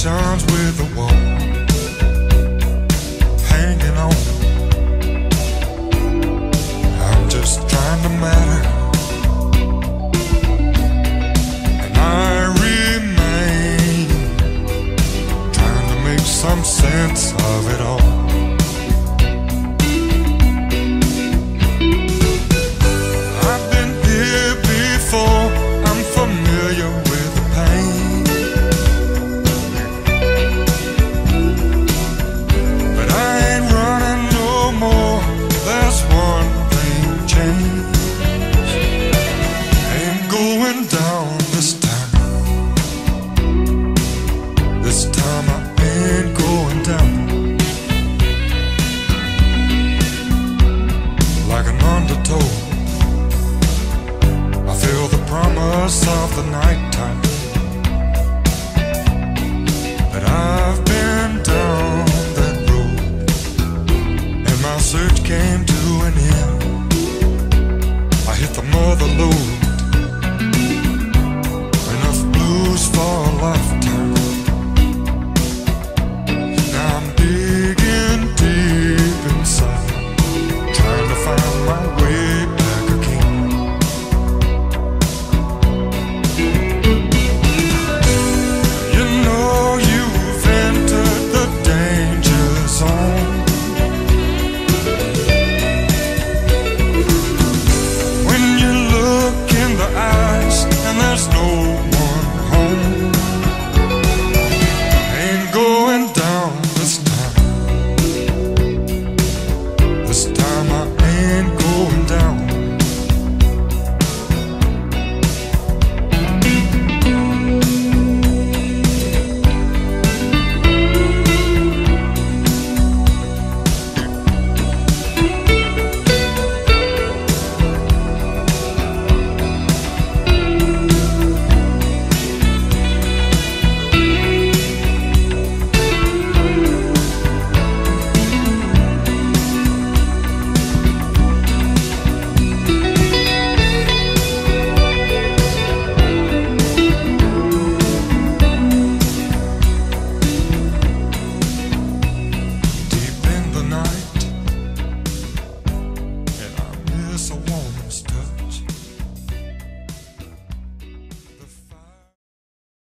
hands with the wall, hanging on. I'm just trying to matter, and I remain trying to make some sense of it.